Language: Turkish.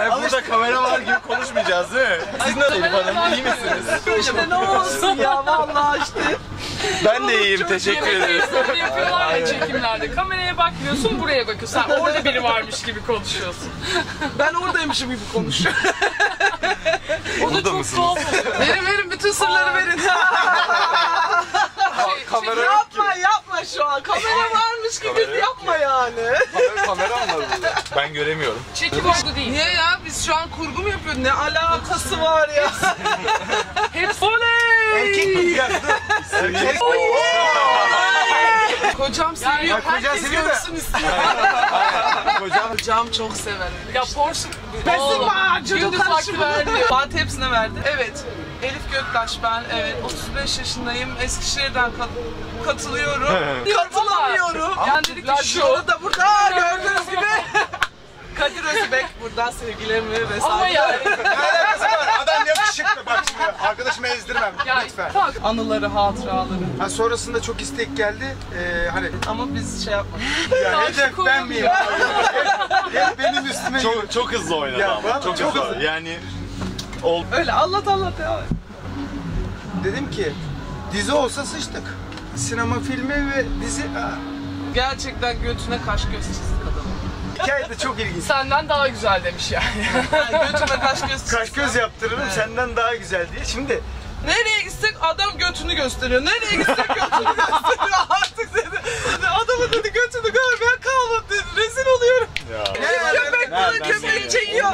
Hayır, burada kamera var gibi konuşmayacağız değil mi? Siz nasıl Elif Hanım? İyi misiniz? İşte ne olsun ya vallahi işte. Ben de iyiyim teşekkür ederiz. Böyle yapıyorlar ya çekimlerde. Kameraya bakmıyorsun buraya bakıyorsun. Sen orada biri varmış gibi konuşuyorsun. Ben oradaymışım gibi konuşuyorum. o da çok mısınız? tuhaf. Verin verin bütün sırları verin. Kamera şey, şey, yapma yapma şu an. Kamera var. varmış gibi yapma yani. Kamera, kamera mı var burada? Ben göremiyorum. Çekim oldu değil. Niye ya? Biz şu an kurgu mu yapıyoruz? Ne alakası var ya? Hepsi Erkek mi? Ya dur. Erkek. Kocam seviyor. Ya Herkes seviyor da- görsün istiyor. Kocam Kocam çok sever. Ya Porsche... Besin macunu karışımı. vermiyor. Fatih hepsine verdi. Evet. Elif Göktaş ben. Evet. 35 yaşındayım. Eskişehir'den kat- katılıyorum. Şu da burada gördüğünüz gibi. Kadir Özbek buradan sevgilerimi ve Ama saygılarımı. yani... Ne alakası var? Adam yakışıklı bak şimdi arkadaşımı ezdirmem Ya, lütfen. bak, Anıları, hatıraları. Ha, sonrasında çok istek geldi. Ee, hani Ama biz şey yapmadık. ya Karşı hedef ben miyim? Hep benim üstüme yürü. çok, çok hızlı oynadı Ya, ama. bana Çok, çok hızlı. Yani ol. Öyle anlat anlat ya. Dedim ki dizi olsa sıçtık. Sinema filmi ve dizi ha, Gerçekten götüne kaş göz çizdik adamın. hikaye de çok ilginç. senden daha güzel demiş yani. Yani götüme kaş göz çizdik. Kaş göz yaptırırım Evet. senden daha güzel diye. Şimdi Nereye gitsek adam götünü gösteriyor. Nereye gitsek götünü gösteriyor. Artık dedi. Adamın dedi götünü görmeyen kalmadı dedi. Rezil oluyorum. Ya. Köpek geliyor? çekiyor.